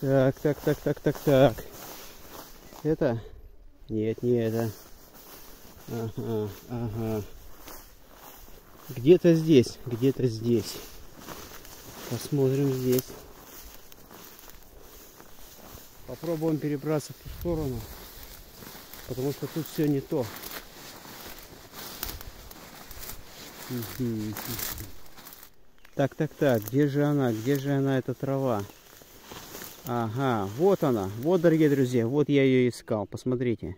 Так, так, так, так, так, так. Это? Нет, не это. Ага, ага. Где-то здесь, где-то здесь. Посмотрим здесь. Попробуем перебраться в ту сторону. Потому что тут все не то. Так, так, так, где же она, где же она, эта трава? Ага, вот она, вот, дорогие друзья, вот я ее искал, посмотрите.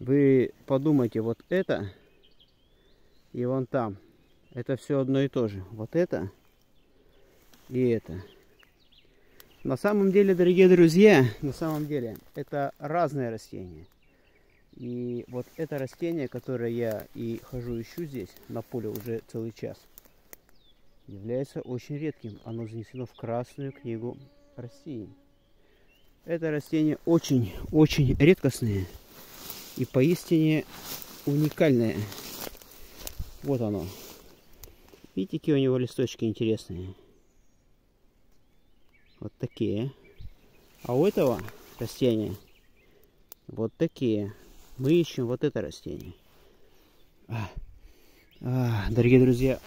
Вы подумайте, вот это и вон там, это все одно и то же. Вот это и это. На самом деле, дорогие друзья, на самом деле, это разные растения. И вот это растение, которое я и хожу ищу здесь, на поле уже целый час, является очень редким. Оно занесено в Красную книгу России. Это растение очень-очень редкостное и поистине уникальное. Вот оно. Видите, какие у него листочки интересные. Вот такие. А у этого растения вот такие. Мы ищем вот это растение. А, а, дорогие друзья,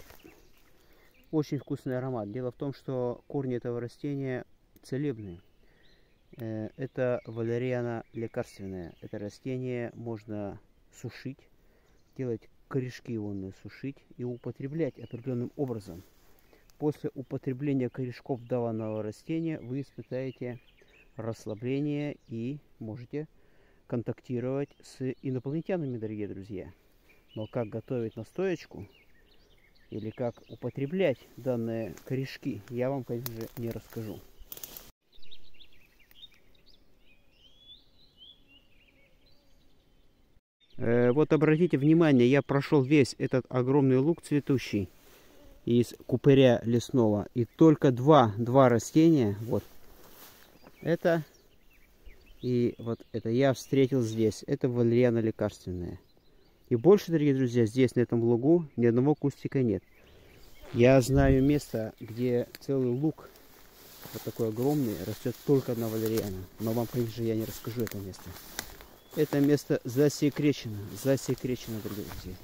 очень вкусный аромат. Дело в том, что корни этого растения целебные. Э, это валериана лекарственная. Это растение можно сушить, делать корешки его сушить и употреблять определенным образом. После употребления корешков данного растения вы испытаете расслабление и можете контактировать с инопланетянами, дорогие друзья. Но как готовить настоечку или как употреблять данные корешки, я вам, конечно же, не расскажу. Э, вот обратите внимание, я прошел весь этот огромный лук цветущий из купыря лесного. И только два, два растения, вот, это и вот это я встретил здесь. Это валериана лекарственная. И больше, дорогие друзья, здесь, на этом лугу, ни одного кустика нет. Я знаю место, где целый луг, вот такой огромный, растет только на валериана. Но вам, конечно, я не расскажу это место. Это место засекречено, засекречено, дорогие друзья.